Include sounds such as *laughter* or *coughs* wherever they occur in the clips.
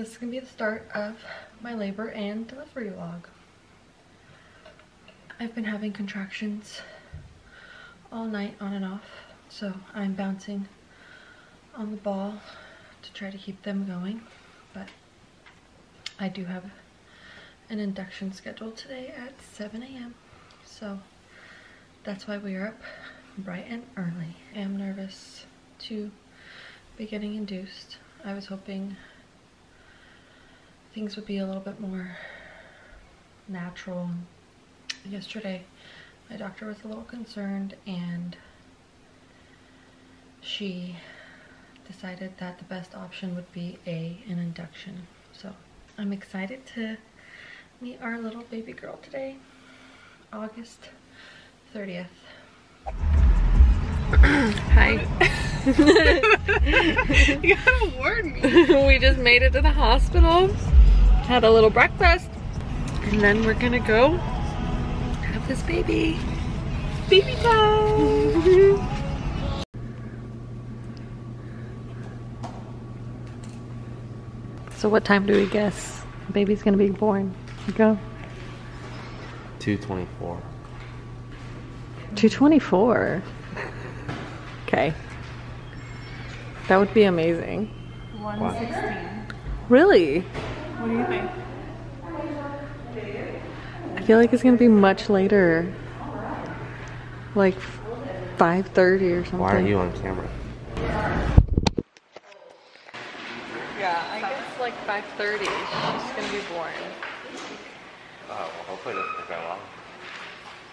this is going to be the start of my labor and delivery log. I've been having contractions all night on and off, so I'm bouncing on the ball to try to keep them going, but I do have an induction scheduled today at 7 a.m. So that's why we are up bright and early. I am nervous to be getting induced. I was hoping things would be a little bit more natural. Yesterday, my doctor was a little concerned and she decided that the best option would be a an induction. So I'm excited to meet our little baby girl today, August 30th. *coughs* Hi. *laughs* you gotta warn me. *laughs* we just made it to the hospital, had a little breakfast, and then we're gonna go have this baby. Baby time! *laughs* so what time do we guess baby's gonna be born? Go. 224. 224. Okay. That would be amazing. 116. Really? What do you think? I feel like it's gonna be much later. Like 5.30 or something. Why are you on camera? Yeah, I guess like 5.30 she's gonna be born. Oh, well, hopefully it doesn't take that long.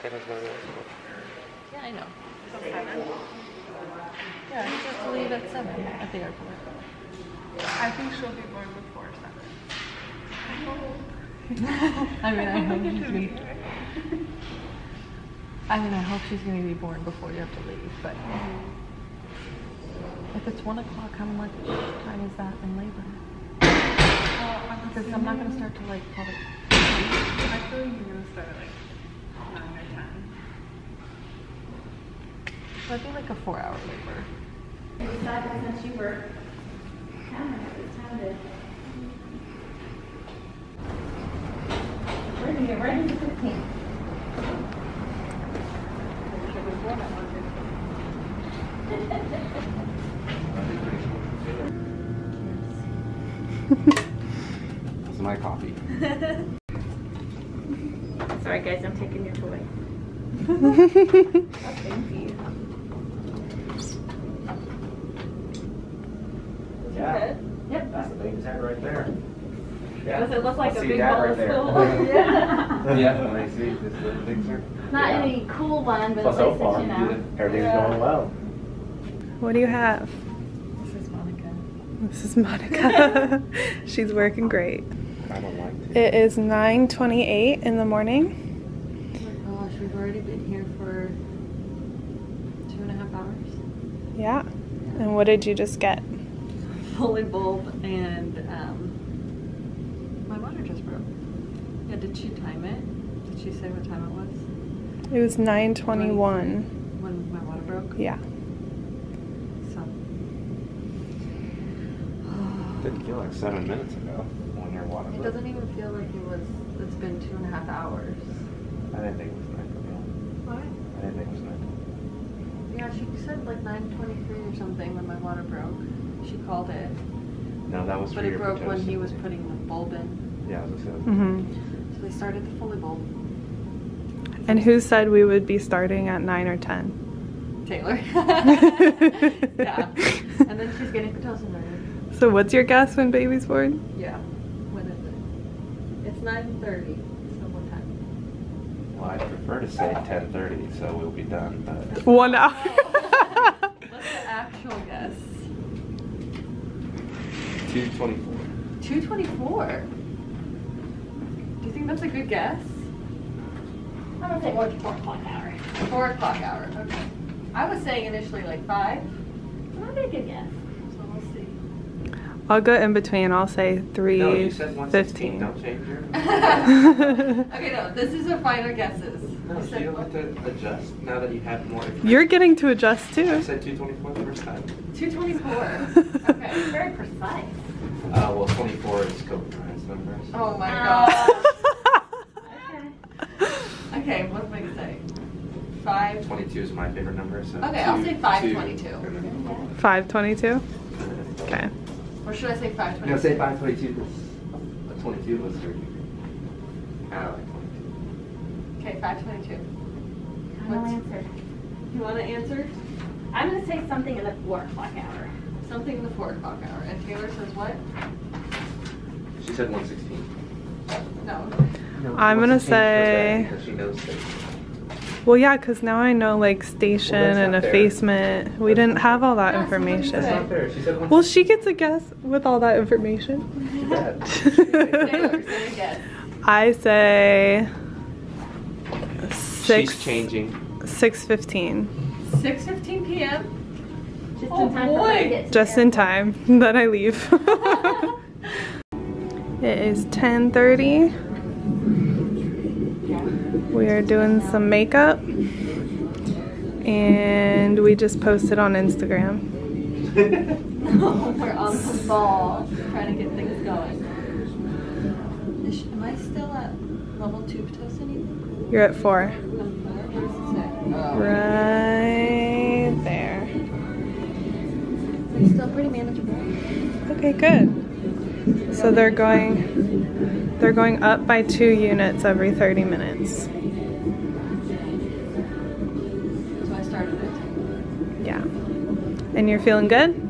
Taylor's gonna be Yeah, I know. Yeah, I just leave at 7 at the airport. I think she'll be born before 7. I mean, I hope she's gonna... I mean, I hope she's gonna be born before you have to leave, but... If it's 1 o'clock, how much time is that in labor? Because I'm not gonna start till like probably... I feel like you're gonna start at like 9 or 10. So it'd be like a 4 hour labor. decided since you were counting it, it's time to. We're gonna get right into fifteen. This is my coffee. *laughs* Sorry guys, I'm taking your toy. *laughs* oh, thank you. Yeah, Yep. that's the baby's head right there. Does it look like I a see big Dad ball right of there. *laughs* *laughs* Yeah. yeah, when I see this little picture. Not any cool one, but Well, so far, you know. everything's Yeah. going well. What do you have? This is Monica. This is Monica. *laughs* She's working great. I don't like to. It is 9.28 in the morning. Oh my gosh, we've already been here for two and a half hours. Yeah. And what did you just get? Foley bulb and um, my water just broke. Yeah, did she time it? Did she say what time it was It was 9.21. when my water broke? Yeah. So. Didn't feel like seven minutes ago when your water It doesn't even feel like it was. It's been two and a half hours. I didn't think it was night. to be honest. What? I didn't think it was night. Yeah, she said like 9:23 or something when my water broke. She called it, No, that was but for it your broke when he was putting the bulb in. Yeah, as I said. hmm So they started the Foley bulb. And who said we would be starting at 9 or 10? Taylor. *laughs* *laughs* yeah. And then she's getting Pitocin ready. So what's your guess when baby's born? Yeah. When is it? It's 9:30. So what time? Well, I prefer to say 10:30, so we'll be done. But One hour. *laughs* What's the actual guess? 224. 224. Do you think that's a good guess? I'm gonna say more than four o'clock hour. Four o'clock hour. Okay. I was saying initially like five. Not a good guess. So we'll see. I'll go in between. I'll say three No, you said 116. fifteen. Don't change your. *laughs* *laughs* okay, no, this is our final guesses. No, so you don't have to adjust now that you have more. You're getting to adjust too. I said 224 the first time. 224. *laughs* okay, very precise. Uh, well, 24 is Kobe Bryant's numbers. Oh my god. okay, what am I gonna say? Five. 22 is my favorite number. So Okay, I'll say 522. and then- 522? Okay. Or should I say five twenty? No, say 522 because 22 was 30. I like 22. Okay, five twenty-two. No What's- answer. You wanna answer? I'm gonna say something in the four o'clock hour. Something in the four o'clock hour. And Taylor says what? She said 116. No. I'm gonna 116 feels bad say- because she knows things. Well, yeah, because now I know like station Well, and not fair. effacement. We That's didn't have all that Yeah, so what do you information. That's not fair. She said 116. Well, she gets a guess with all that information. Too say a guess. *laughs* I say six. She's changing. Six fifteen. Six fifteen PM? Just Oh, in time for her to boy. Just in time. *laughs* then I leave. *laughs* it is ten thirty. We are doing some makeup, and we just posted on Instagram. *laughs* We're on the ball, trying to get things going. Is, am I still at level two Pitocin? You're at four. I'm four. Where does it say? Oh. Right there. It's still pretty manageable. Okay, good. So they're going they're going up by 2 units every 30 minutes. So I started it. Yeah. And you're feeling good?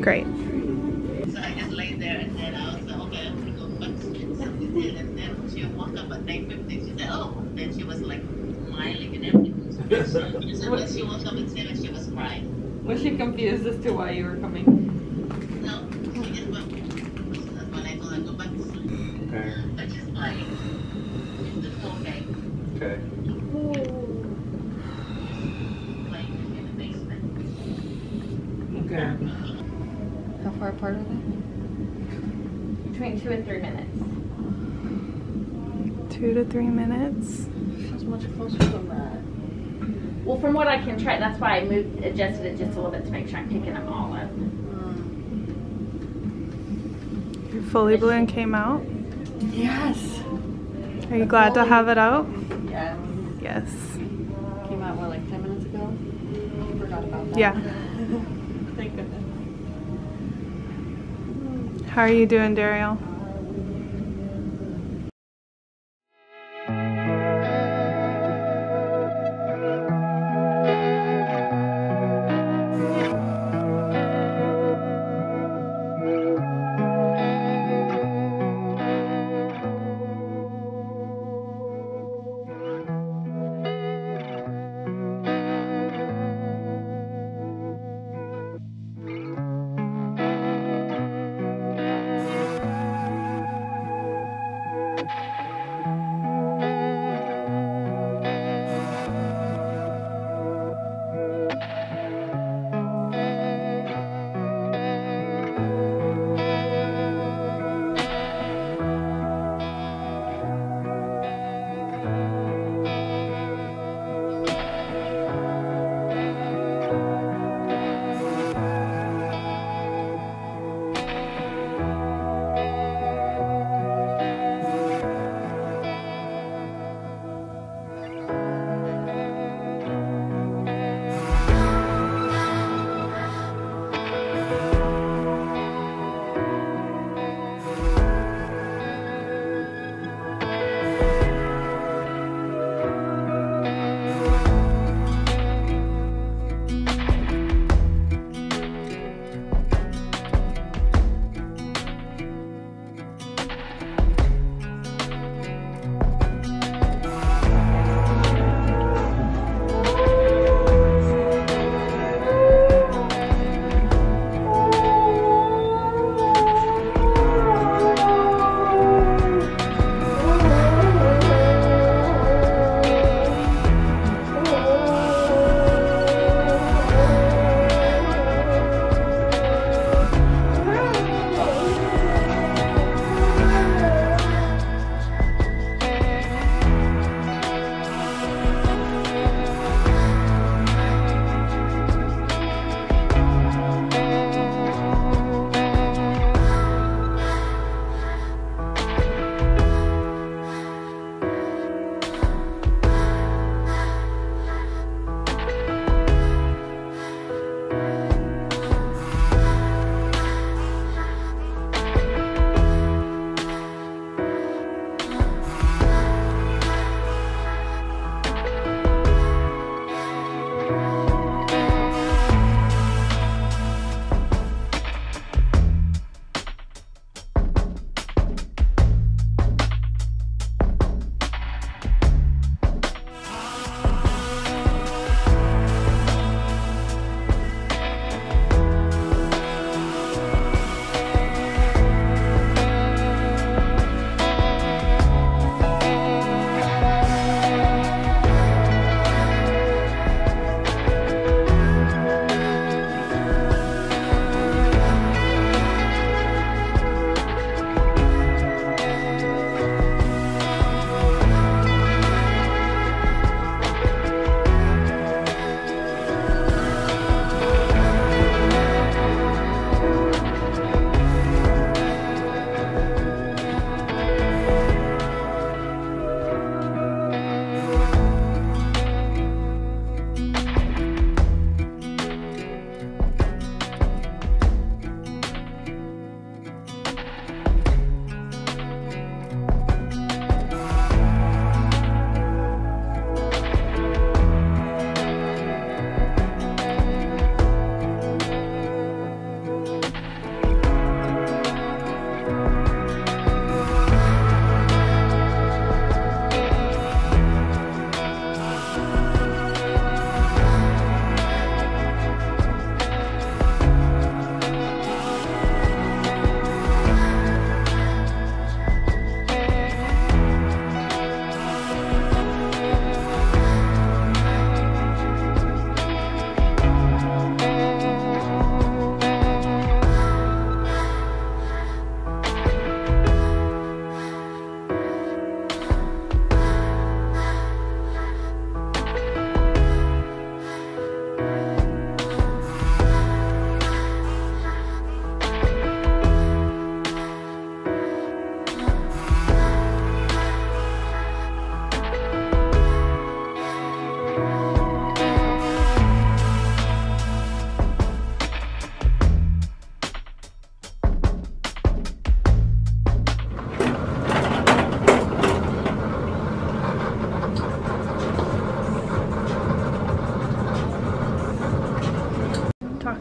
Great. So I just lay there and then I was like, okay, I'm gonna go back to sleep. Did, and then she woke up at 9.50. She said, oh. Then she was like smiling and everything. *laughs* So she woke up at 7, she was crying. Was she confused as to why you were coming? No, she just went. So that's when I told her, go back to sleep. Okay. But she's fine. She's just okay. Okay. Playing in the basement. Okay. How far apart are they? Between two and three minutes. 2 to 3 minutes. Feels much closer than that. Well, from what I can try, that's why I moved, adjusted it just a little bit to make sure I'm picking them all up. Your Foley balloon came out. Yes. Are you glad to have it out? Yeah. Yes. Came out, what, like 10 minutes ago? Forgot about that. Yeah. *laughs* Thank goodness. How are you doing, Daryl?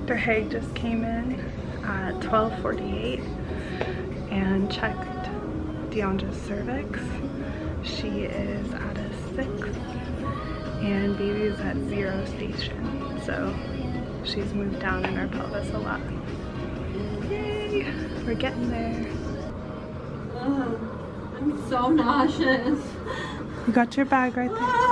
Dr. Haig just came in at 1248 and checked Diandra's cervix. She is at a six and baby's at zero station. So she's moved down in her pelvis a lot. Yay! We're getting there. I'm so nauseous. You got your bag right there. Ah.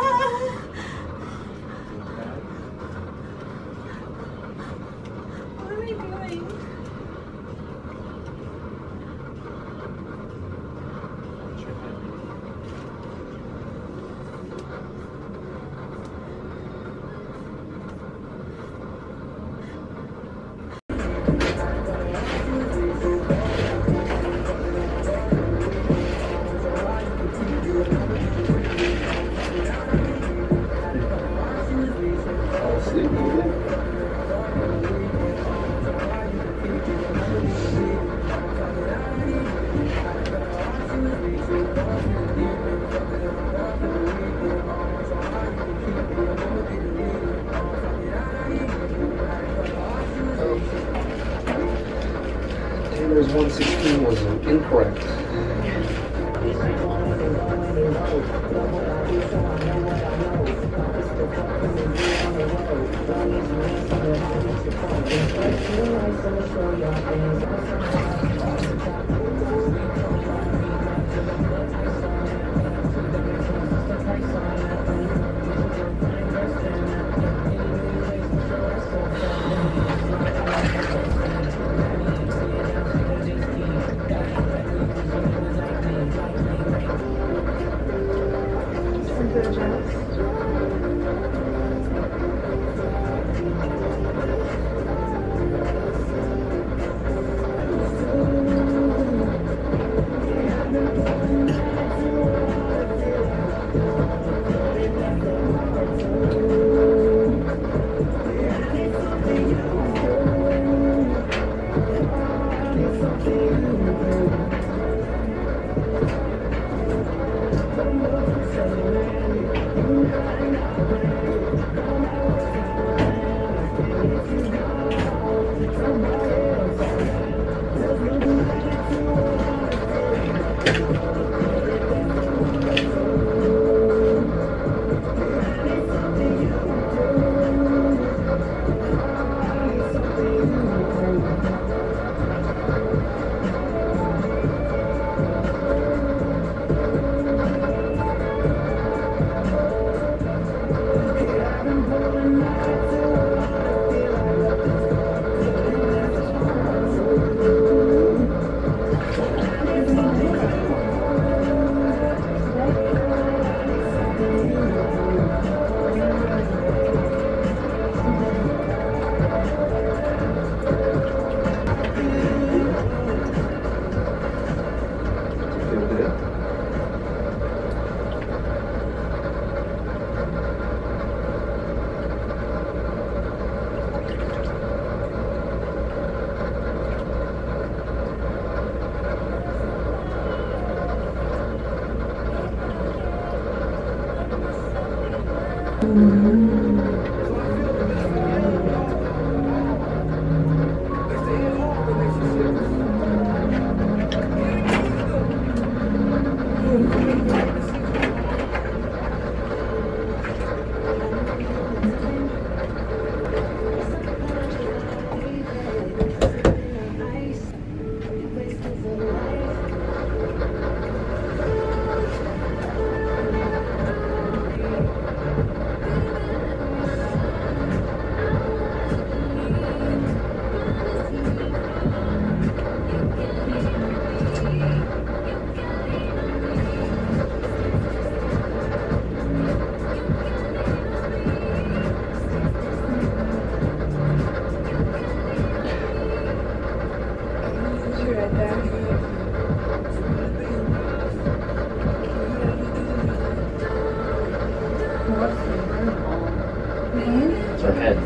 Her head.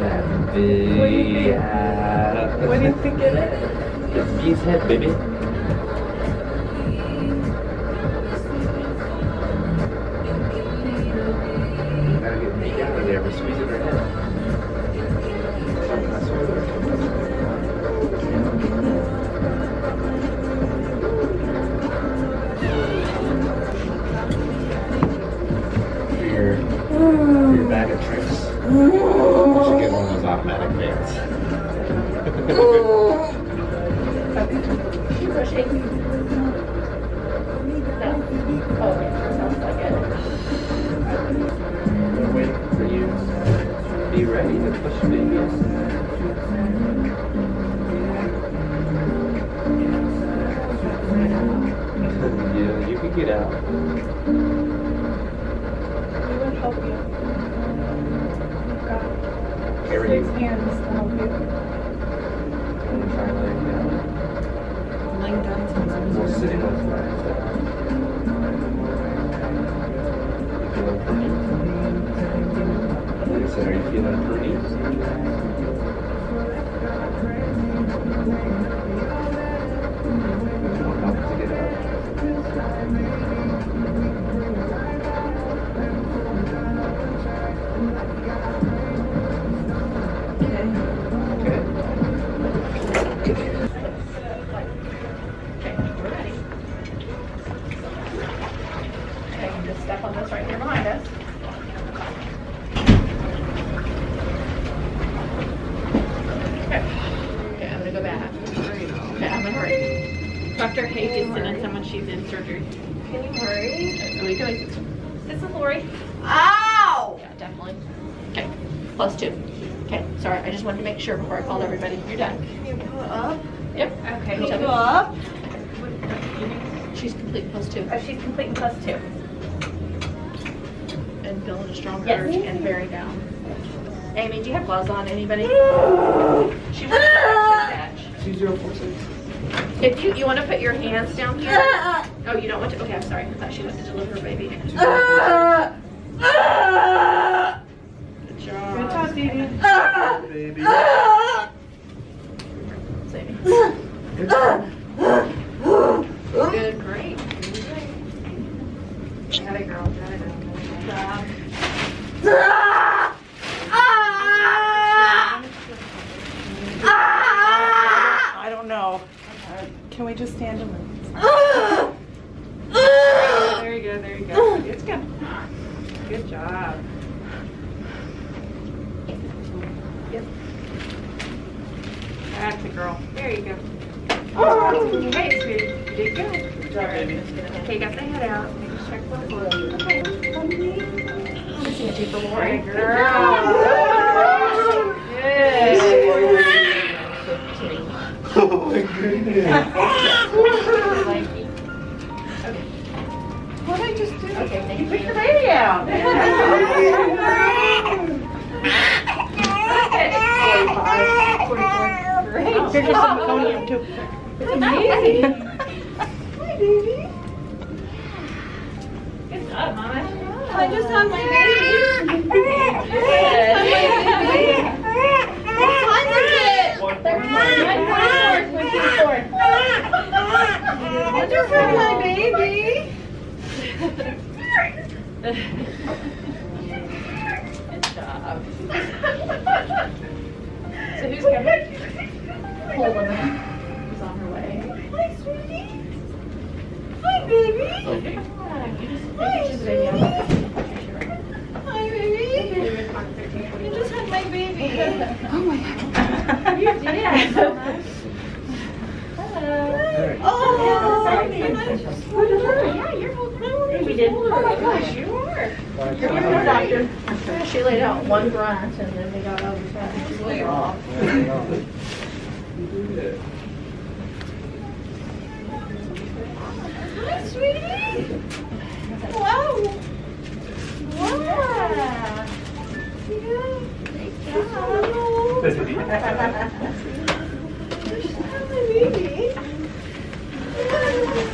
That big hat. What do you think it is? It's Bee's head, baby. Be ready to push baby. *laughs* yeah, you can get out. Before I called everybody. You're done. Can you pull up? Yep. Okay, can you other. go up? She's complete plus two. Oh, she's complete in plus two. And building a strong Yes. courage and bearing down. Amy, do you have gloves on? Anybody? *gasps* She wants to attach. Two zero four six. If you, you want to put your hands down here? *laughs* Oh, you don't want to? Okay, I'm sorry. I thought she went to deliver her baby. *laughs* Good job. Good job, Dee *laughs* Dee. Baby. Amy. Good. Great. Got it, girl. Got it, girl. Good job. I don't know. Can we just stand and move? There you go, there you go. It's good. Good job. Yep. That's a girl. There you go. Hey, sweetie. You did good. Okay, got the head out. Let me just check for the blood. Okay. For Lori. Good girl. Good. Oh my goodness. What did I just do? Okay, thank you. Pick the baby out. Great. Here's your too. It's amazing. Hi, baby. Good job, Mama. I just had my baby. I just had my baby. What time is it? I just had my baby. Good job. *laughs* So who's coming? Who's on her way? Hi, sweetie. Hi, baby. Maybe baby. Hi, baby. You just had my baby. Oh my god. You did. Hello. Oh, Sorry. can I just hold her? Yeah, you're holding her. We did. Oh my gosh, you are. You're a doctor. She laid out one grunt and then we got all the fat. She's laid off. You did it. Hi, sweetie. Wow. Wow. Yeah. Great job. Just had my baby.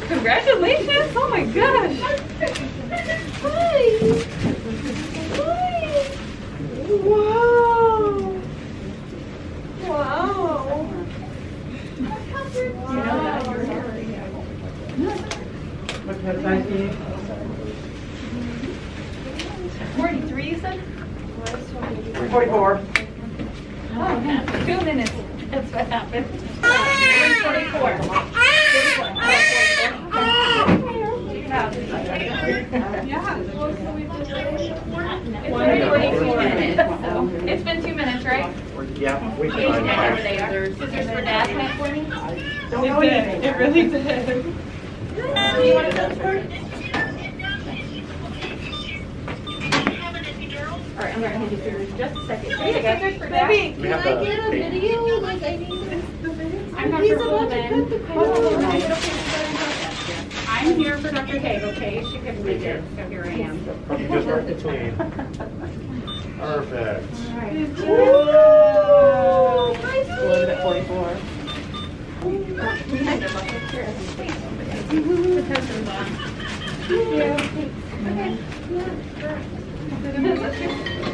Congratulations. Oh my gosh. Yes, I did. 43, you said? 44. Oh, yeah. two minutes. That's what happened. Twenty-four. 44. Yeah. It's been two minutes, right? Yeah. We should. Scissors for dad, for me? It did. It really did. Do you want to go first? All right, I'm gonna hand you scissors just a second. Here you go. For. Baby, We have Can I get a video? Like, I need I'm Dr. He's about to Sullivan. cut the Hold on, cord. hold on. I'm here for Dr. Haig, okay? She couldn't make it, so here I am. You just right between. Perfect. Whoa! Loaded at 44. Thank. Okay.